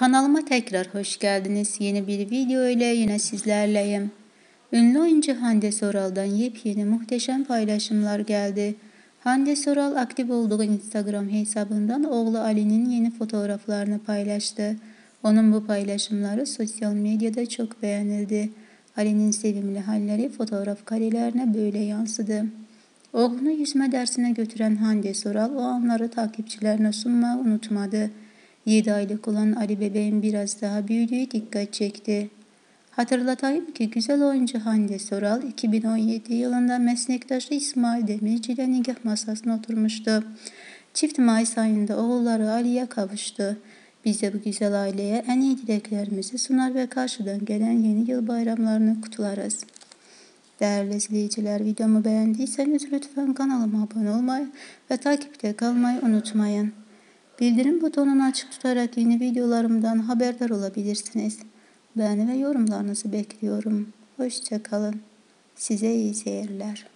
Kanalıma tekrar hoş geldiniz. Yeni bir video ile yine sizlerleyim. Ünlü oyuncu Hande Soral'dan yepyeni muhteşem paylaşımlar geldi. Hande Soral aktif olduğu Instagram hesabından oğlu Ali'nin yeni fotoğraflarını paylaştı. Onun bu paylaşımları sosyal medyada çok beğenildi. Ali'nin sevimli halleri fotoğraf karelerine böyle yansıdı. Oğlunu yüzme dersine götüren Hande Soral o anları takipçilerine sunmayı unutmadı. 7 aylık olan Ali bebeğin biraz daha büyüdüğü dikkat çekti. Hatırlatayım ki güzel oyuncu Hande Soral 2017 yılında meslektaşı İsmail Demirci ile nikah masasına oturmuştu. Çift Mayıs ayında oğulları Ali'ye kavuştu. Biz de bu güzel aileye en iyi dileklerimizi sunar ve karşıdan gelen yeni yıl bayramlarını kutlarız. Değerli izleyiciler videomu beğendiyseniz lütfen kanalıma abone olmayı ve takipte kalmayı unutmayın. Bildirim butonunu açık tutarak yeni videolarımdan haberdar olabilirsiniz. Beğeni ve yorumlarınızı bekliyorum. Hoşçakalın. Size iyi seyirler.